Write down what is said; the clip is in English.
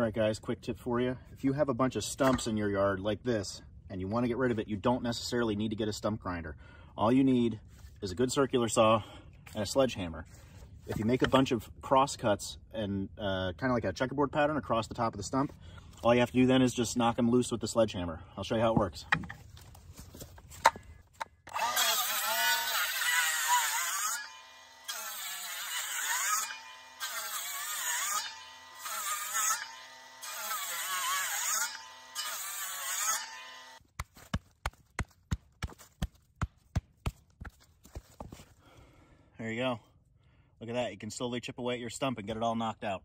All right, guys, quick tip for you. If you have a bunch of stumps in your yard like this, and you want to get rid of it, you don't necessarily need to get a stump grinder. All you need is a good circular saw and a sledgehammer. If you make a bunch of cross cuts and uh, kind of like a checkerboard pattern across the top of the stump, all you have to do then is just knock them loose with the sledgehammer. I'll show you how it works. There you go. Look at that. You can slowly chip away at your stump and get it all knocked out.